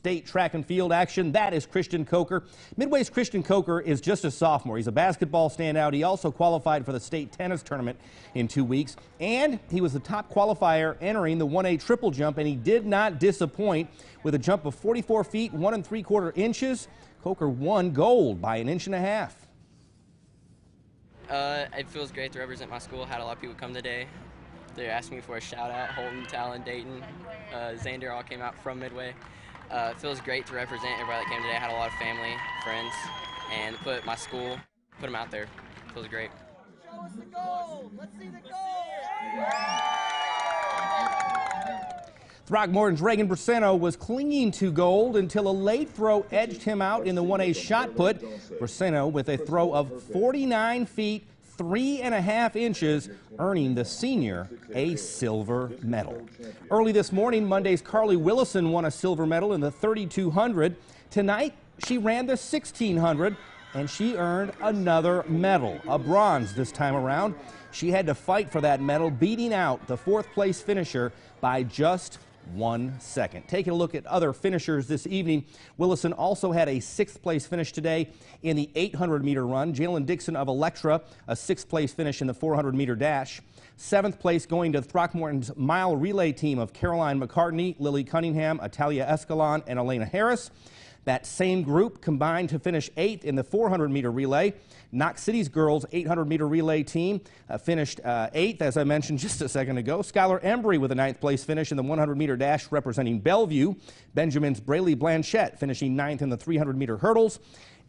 state track and field action. That is Christian Coker. Midway's Christian Coker is just a sophomore. He's a basketball standout. He also qualified for the state tennis tournament in two weeks, and he was the top qualifier entering the 1A triple jump, and he did not disappoint with a jump of 44 feet, one and three quarter inches. Coker won gold by an inch and a half. Uh, it feels great to represent my school. Had a lot of people come today. They're asking me for a shout out. Holton, Talon, Dayton, uh, Xander all came out from Midway. Uh, it feels great to represent everybody that came today. I had a lot of family, friends, and put my school, put them out there. It feels great. Show us the gold. Let's see the gold. Throckmorton's Reagan Braceno was clinging to gold until a late throw edged him out in the 1A shot put. Braceno with a throw of 49 feet, three and a half inches, earning the senior a silver medal. Early this morning, Munday's Carly Willison won a silver medal in the 3200. Tonight, she ran the 1600 and she earned another medal, a bronze this time around. She had to fight for that medal, beating out the fourth place finisher by just one second. Taking a look at other finishers this evening, Willison also had a sixth place finish today in the 800 meter run. Jalen Dixon of Electra, a sixth place finish in the 400 meter dash. Seventh place going to Throckmorton's mile relay team of Caroline McCartney, Lily Cunningham, Italia Escalon, and Elena Harris. That same group combined to finish eighth in the 400 meter relay. Knox City's girls 800 meter relay team uh, finished uh, eighth, as I mentioned just a second ago. Skylar Embry with a ninth place finish in the 100 meter dash representing Bellevue. Benjamin's Braylee Blanchette finishing ninth in the 300 meter hurdles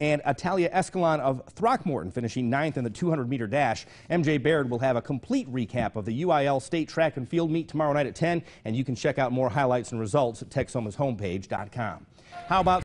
and Italia Escalon of Throckmorton finishing ninth in the 200 meter dash. MJ Baird will have a complete recap of the UIL State Track and Field meet tomorrow night at 10, and you can check out more highlights and results at TexomasHomepage.com. How about